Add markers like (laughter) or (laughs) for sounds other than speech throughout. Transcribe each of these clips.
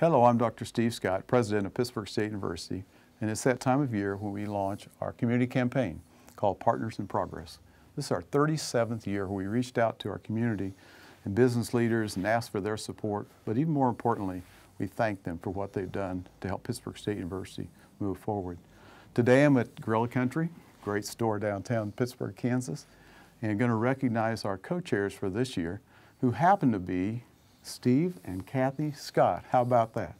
Hello, I'm Dr. Steve Scott, President of Pittsburg State University, and it's that time of year when we launch our community campaign called Partners in Progress. This is our 37th year where we reached out to our community and business leaders and asked for their support, but even more importantly, we thank them for what they've done to help Pittsburg State University move forward. Today I'm at Gorilla Country, great store downtown Pittsburg, Kansas, and going to recognize our co-chairs for this year, who happen to be Steve and Kathy Scott. How about that?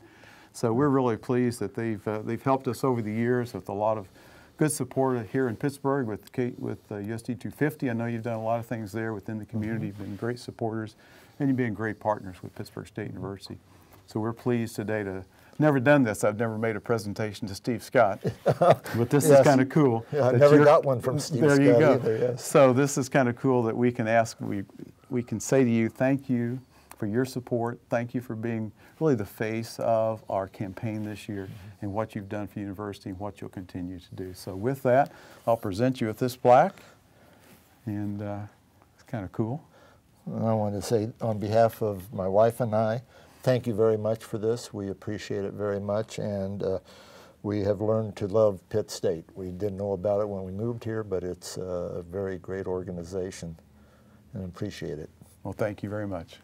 So we're really pleased that they've, uh, they've helped us over the years with a lot of good support here in Pittsburg with, with uh, USD 250. I know you've done a lot of things there within the community. You've been great supporters, and you've been great partners with Pittsburg State University. So we're pleased today to never done this. I've never made a presentation to Steve Scott, (laughs) but this Yes. is kind of cool. Yeah, I never got one from Steve There you go. either, yes. So this is kind of cool that we can ask, we, we can say to you, thank you for your support. Thank you for being really the face of our campaign this year Mm-hmm. and what you've done for the university and what you'll continue to do. So with that, I'll present you with this plaque, and uh, it's kind of cool. I want to say on behalf of my wife and I, thank you very much for this. We appreciate it very much, and uh, we have learned to love Pitt State. We didn't know about it when we moved here, but it's uh, a very great organization, and appreciate it. Well, thank you very much.